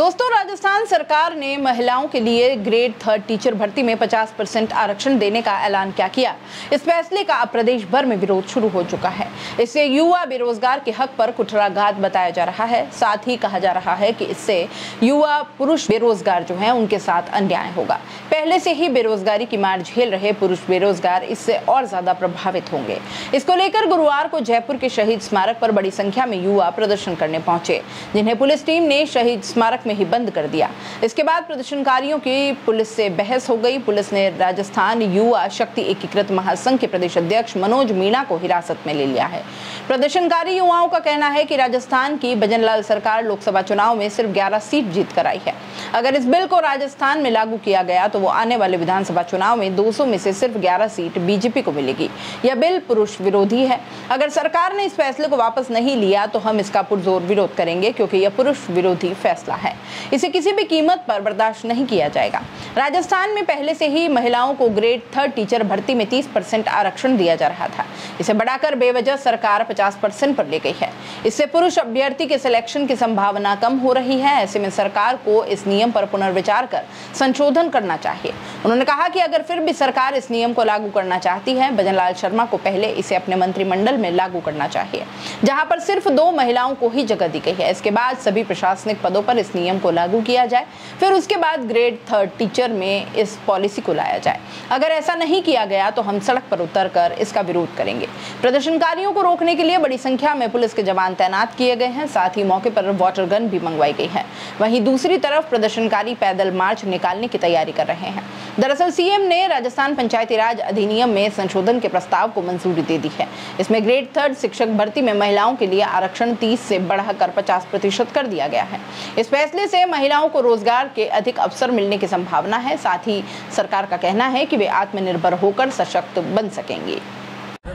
दोस्तों, राजस्थान सरकार ने महिलाओं के लिए ग्रेड थर्ड टीचर भर्ती में 50 परसेंट आरक्षण देने का ऐलान क्या किया? इस फैसले का अब प्रदेश भर में विरोध शुरू हो चुका है। इससे युवा बेरोजगार के हक पर कुठराघात बताया जा रहा है। साथ ही कहा जा रहा है कि इससे युवा पुरुष बेरोजगार जो हैं, उनके साथ अन्याय होगा। पहले से ही बेरोजगारी की मार झेल रहे पुरुष बेरोजगार इससे और ज़्यादा प्रभावित होंगे। इसको लेकर गुरुवार को जयपुर के शहीद स्मारक पर बड़ी संख्या में युवा प्रदर्शन करने पहुँचे, जिन्हें पुलिस टीम ने शहीद स्मारक में ही बंद कर दिया। इसके बाद प्रदर्शनकारियों की पुलिस से बहस हो गई। पुलिस ने राजस्थान युवा शक्ति एकीकृत महासंघ के प्रदेश अध्यक्ष मनोज मीणा को हिरासत में ले लिया है। प्रदर्शनकारी युवाओं का कहना है कि राजस्थान की भजनलाल सरकार लोकसभा चुनाव में सिर्फ़ 11 सीट जीत कर आई है। अगर इस बिल को राजस्थान में लागू किया गया तो वो आने वाले विधानसभा चुनाव में 200 में से सिर्फ़ 11 सीट बीजेपी को मिलेगी। यह बिल पुरुष विरोधी है। अगर सरकार ने इस फैसले को वापस नहीं लिया तो हम इसका पुरजोर विरोध करेंगे, क्योंकि यह पुरुष विरोधी फैसला है। इसे किसी भी कीमत पर बर्दाश्त नहीं किया जाएगा। राजस्थान में पहले से ही महिलाओं को ग्रेड थर्ड टीचर भर्ती में तीस परसेंट आरक्षण दिया जा रहा था। इसे बढ़ाकर बेवजह सरकार पचास परसेंट पर ले गई है। इससे पुरुष अभ्यर्थी के सिलेक्शन की संभावना कम हो रही है। ऐसे में सरकार को इस नियम पर पुनर्विचार कर संशोधन करना चाहिए। उन्होंने कहा कि अगर फिर भी सरकार इस नियम को लागू करना चाहती है भजनलाल शर्मा को पहले इसे अपने मंत्रिमंडल में लागू करना चाहिए, जहाँ पर सिर्फ़ दो महिलाओं को ही जगह दी गई है। इसके बाद सभी प्रशासनिक पदों पर इस नियम को लागू किया जाए, फिर उसके बाद ग्रेड थर्ड टीचर में इस पॉलिसी को लाया जाए। अगर ऐसा नहीं किया गया तो हम सड़क पर उतर कर इसका विरोध करेंगे। प्रदर्शनकारियों को रोकने के लिए बड़ी संख्या में पुलिस के जवान तैनात किए गए हैं, साथ ही मौके पर वाटर गन भी मंगवाई गई है। वहीं दूसरी तरफ़ प्रदर्शनकारी पैदल मार्च निकालने की तैयारी कर रहे हैं। दरअसल सीएम ने राजस्थान पंचायती राज अधिनियम में संशोधन के प्रस्ताव को मंजूरी दे दी है। इसमें ग्रेड थर्ड शिक्षक भर्ती में महिलाओं के लिए आरक्षण 30 से बढ़ाकर 50 प्रतिशत कर दिया गया है। इस फैसले से महिलाओं को रोज़गार के अधिक अवसर मिलने की संभावना है। साथ ही सरकार का कहना है कि वे आत्मनिर्भर होकर सशक्त बन सकेंगे।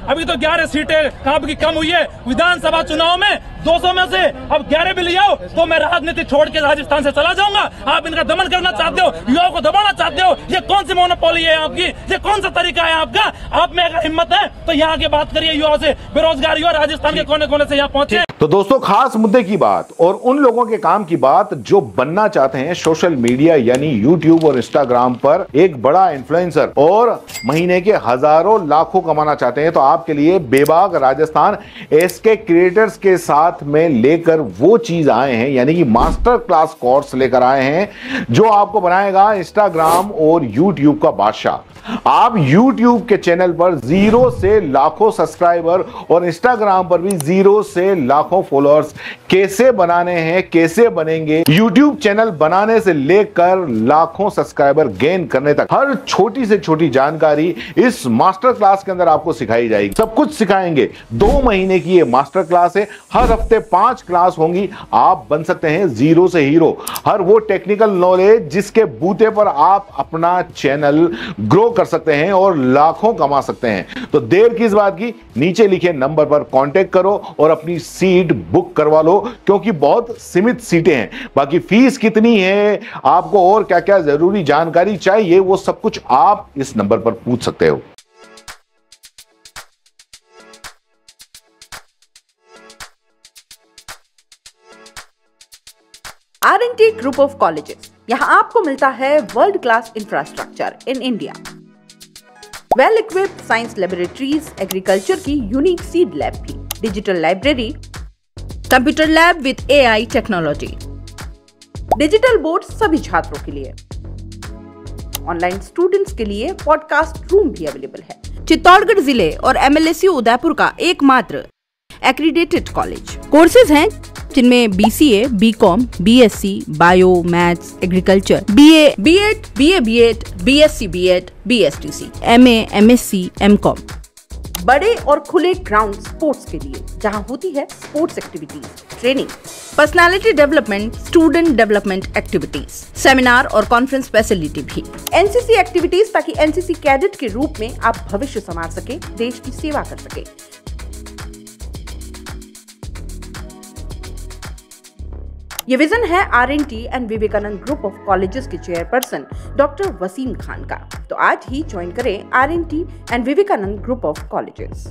अभी तो 11 सीटें आपकी कम हुई है। विधानसभा चुनाव में 200 में से अब 11 भी ले आओ तो मैं राजनीति छोड़ के राजस्थान से चला जाऊँगा। आप इनका दमन करना चाहते हो, युवाओं को दबाना चाहते हो, ये कौन सी मोनोपोली है आपकी? ये कौन सा तरीका है आपका? आप में अगर हिम्मत है तो यहाँ की बात करिए, युवाओं से। बेरोजगार युवा राजस्थान के कोने कोने से यहाँ पहुँचे। तो दोस्तों, खास मुद्दे की बात और उन लोगों के काम की बात जो बनना चाहते हैं सोशल मीडिया यानी यूट्यूब और इंस्टाग्राम पर एक बड़ा इन्फ्लुएंसर और महीने के हज़ारों लाखों कमाना चाहते हैं तो आपके लिए बेबाग राजस्थान एसके क्रिएटर्स के साथ में लेकर वो चीज़ आए हैं, यानी कि मास्टर क्लास कोर्स लेकर आए हैं, जो आपको बनाएगा इंस्टाग्राम और यूट्यूब का बादशाह। आप YouTube के चैनल पर ज़ीरो से लाखों सब्सक्राइबर और इंस्टाग्राम पर भी ज़ीरो से लाखों फॉलोअर्स कैसे बनाने हैं, कैसे बनेंगे? यूट्यूब चैनल बनाने से लेकर लाखों सब्सक्राइबर गेन करने तक। हर छोटी से छोटी जानकारी इस मास्टर क्लास के अंदर आपको सिखाई जाएगी। सब कुछ सिखाएँगे। दो महीने की ये मास्टर क्लास है। हर हफ़्ते पाँच क्लास होंगी। आप बन सकते हैं ज़ीरो से हीरो हर वो टेक्निकल नॉलेज जिसके बूते पर आप अपना चैनल ग्रो कर सकते हैं और लाखों कमा सकते हैं। तो देर किस बात की, नीचे लिखे नंबर पर कांटेक्ट करो और अपनी सीट बुक करवा लो, क्योंकि बहुत सीमित सीटें हैं। बाकी फ़ीस कितनी है, आपको और क्या क्या ज़रूरी जानकारी चाहिए, वो सब कुछ आप इस नंबर पर पूछ सकते हो। R N T group of colleges यहाँ आपको मिलता है world class infrastructure in India well equipped science laboratories agriculture की यूनिक सीड लैब भी। Digital library computer lab with AI technology. Digital board सभी छात्रों के लिए। ऑनलाइन स्टूडेंट्स के लिए पॉडकास्ट रूम भी अवेलेबल है। चित्तौड़गढ़ ज़िले और एमएलएसयू उदयपुर का एकमात्र एक्रीडेटेड कॉलेज कोर्सेज हैं, जिनमें B C A B com B S C bio maths agriculture B A B ed B A B ed B S C B ed B S T C M A M S C M com बड़े और खुले ground sports के लिए, जहाँ होती है sports activities training personality development student development activities seminar और conference facility भी। एनसीसी एक्टिविटीज़ ताकि एनसीसी कैडेट के रूप में आप भविष्य संवार सके, देश की सेवा कर सके। ये विजन है R N T and Vivekanand group of colleges के चेयरपर्सन डॉक्टर वसीम खान का। तो आज ही ज्वाइन करें R N T and Vivekanand group of colleges